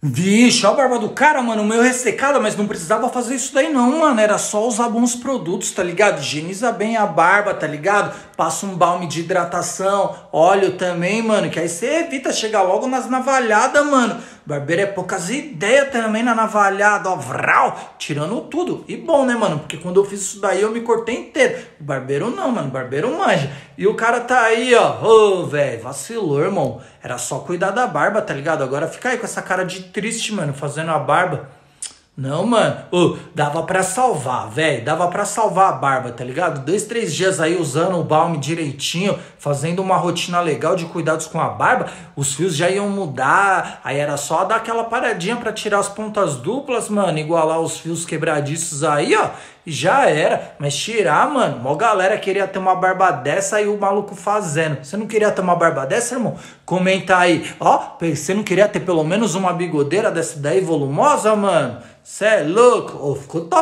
Vixe, olha a barba do cara, mano, meio ressecada, mas não precisava fazer isso daí não, mano, era só usar bons produtos, tá ligado? Higieniza bem a barba, tá ligado? Passa um balme de hidratação, óleo também, mano, que aí você evita chegar logo nas navalhadas, mano. Barbeiro é poucas ideias também na navalhada, ó, vral, tirando tudo. E bom, né, mano, porque quando eu fiz isso daí eu me cortei inteiro. O barbeiro não, mano, o barbeiro manja. E o cara tá aí, ó, ô, oh, velho, vacilou, irmão. Era só cuidar da barba, tá ligado? Agora fica aí com essa cara de triste, mano, fazendo a barba. Não, mano. Dava para salvar, velho. Dava para salvar a barba, tá ligado? Dois, três dias aí usando o balme direitinho, fazendo uma rotina legal de cuidados com a barba, os fios já iam mudar. Aí era só dar aquela paradinha para tirar as pontas duplas, mano. Igualar os fios quebradiços aí, ó. Já era. Mas tirar, mano. Mó galera queria ter uma barba dessa e o maluco fazendo. Você não queria ter uma barba dessa, irmão? Comenta aí. Ó, você não queria ter pelo menos uma bigodeira dessa daí volumosa, mano? Cê é louco? Oh, ficou top.